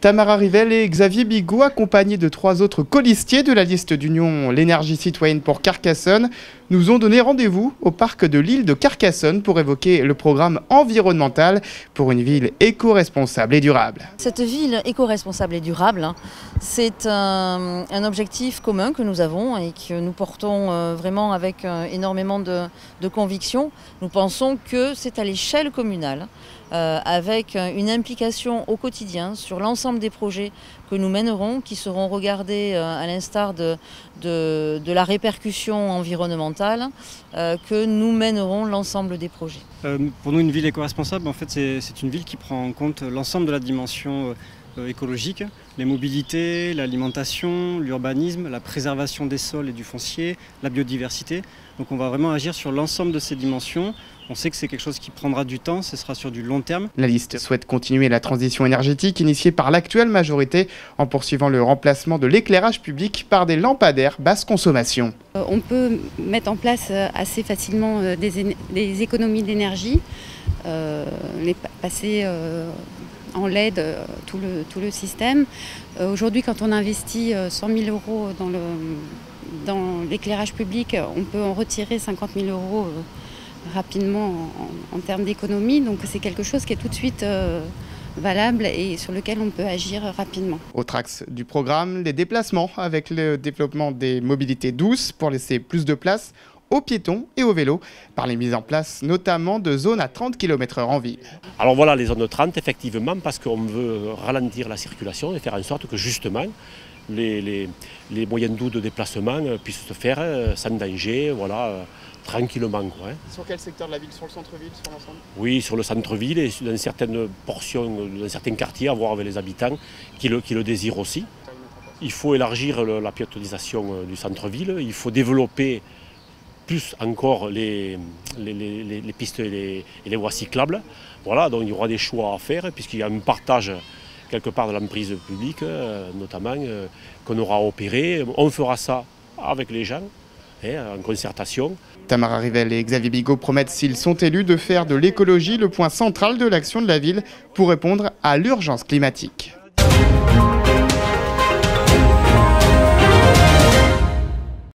Tamara Rivel et Xavier Bigot, accompagnés de trois autres colistiers de la liste d'Union L'énergie citoyenne pour Carcassonne, nous ont donné rendez-vous au parc de l'île de Carcassonne pour évoquer le programme environnemental pour une ville éco-responsable et durable. Cette ville éco-responsable et durable, hein, c'est un, objectif commun que nous avons et que nous portons euh, vraiment avec euh, énormément de, conviction. Nous pensons que c'est à l'échelle communale, euh, avec une implication au quotidien sur l'ensemble des projets que nous mènerons, qui seront regardés à l'instar de, de, la répercussion environnementale, que nous mènerons l'ensemble des projets. pour nous, une ville éco-responsable, en fait, c'est une ville qui prend en compte l'ensemble de la dimension euh, écologiques, les mobilités, l'alimentation, l'urbanisme, la préservation des sols et du foncier, la biodiversité. Donc on va vraiment agir sur l'ensemble de ces dimensions. On sait que c'est quelque chose qui prendra du temps, ce sera sur du long terme. La liste souhaite continuer la transition énergétique initiée par l'actuelle majorité en poursuivant le remplacement de l'éclairage public par des lampadaires basse consommation. Euh, on peut mettre en place euh, assez facilement des, économies d'énergie, les passer en LED euh, tout le, tout le système. Euh, aujourd'hui, quand on investit 100 euh, 000 euros dans, dans l'éclairage public, on peut en retirer 50 000 euros rapidement en, termes d'économie. Donc c'est quelque chose qui est tout de suite valable et sur lequel on peut agir rapidement. Autre axe du programme, les déplacements avec le développement des mobilités douces pour laisser plus de place aux piétons et aux vélos par les mises en place notamment de zones à 30 km/h en ville. Alors voilà les zones de 30 effectivement parce qu'on veut ralentir la circulation et faire en sorte que justement les, moyens doux de déplacement puissent se faire euh, sans danger, voilà, euh, tranquillement. Quoi, hein. Sur quel secteur de la ville? Sur le centre-ville sur l'ensemble? Oui, sur le centre-ville et dans certaines portions, dans certains quartiers, à voir avec les habitants qui le, qui le désirent aussi. Il faut élargir la piétonisation euh, du centre-ville, il faut développer plus encore les, pistes et les, voies cyclables. Voilà, donc il y aura des choix à faire puisqu'il y a un partage quelque part de l'emprise publique, euh, notamment, euh, qu'on aura opéré. On fera ça avec les gens, hein, en concertation. Tamara Rivel et Xavier Bigot promettent, s'ils sont élus, de faire de l'écologie le point central de l'action de la ville pour répondre à l'urgence climatique.